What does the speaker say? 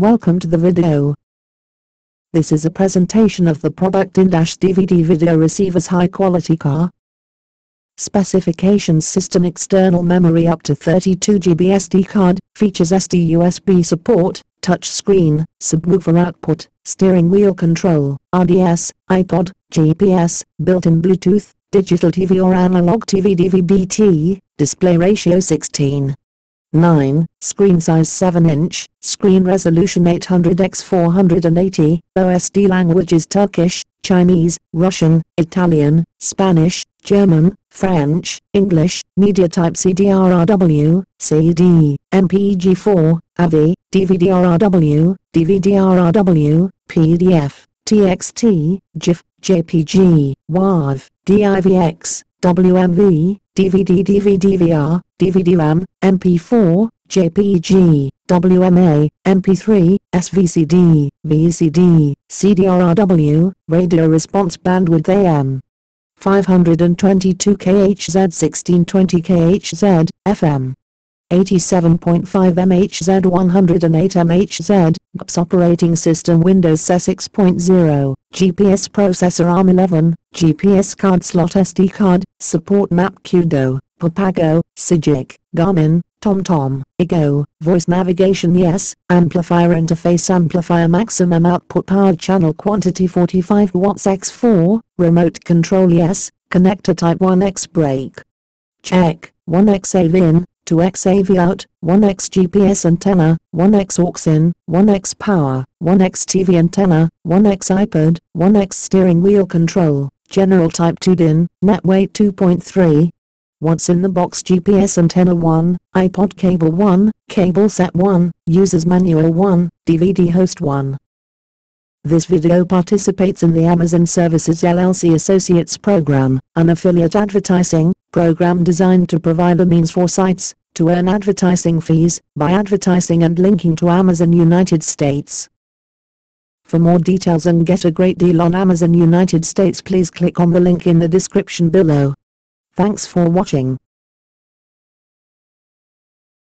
Welcome to the video. This is a presentation of the product in-dash DVD video receivers high quality car. Specifications System External memory up to 32 GB SD card, features SD USB support, touch screen, subwoofer output, steering wheel control, RDS, iPod, GPS, built-in Bluetooth, digital TV or analog TV DVB-T, display ratio 16. 9, screen size 7 inch, screen resolution 800x480, OSD languages Turkish, Chinese, Russian, Italian, Spanish, German, French, English, media type CDRRW, CD, MPEG-4, AVI, DVD-RRW, DVD-RRW, PDF, TXT, GIF, JPG, WAV, DIVX, WMV, DVD DVD-VR, DVD-RAM, MP4, JPG, WMA, MP3, SVCD, VCD, CDRRW, radio response bandwidth AM. 522 kHz 1620 kHz, FM. 87.5 MHz 108 MHz, GUPS operating system Windows 6.0, GPS processor ARM11, GPS card slot SD card, support map Kudo, Papago, Sygic, Garmin, TomTom, IGO, voice navigation yes, amplifier interface amplifier maximum output power channel quantity 45 watts x4, remote control yes, connector type 1x brake. Check, 1x AV in, 2x AV out, 1x GPS antenna, 1x aux in, 1x power, 1x TV antenna, 1x iPod, 1x steering wheel control, general type 2 DIN, net weight 2.3. Once in the box GPS antenna 1, iPod cable 1, cable set 1, user's manual 1, DVD host 1. This video participates in the Amazon Services LLC Associates Program, an affiliate advertising program designed to provide a means for sites to earn advertising fees by advertising and linking to Amazon United States. For more details and get a great deal on Amazon United States please click on the link in the description below. Thanks for watching.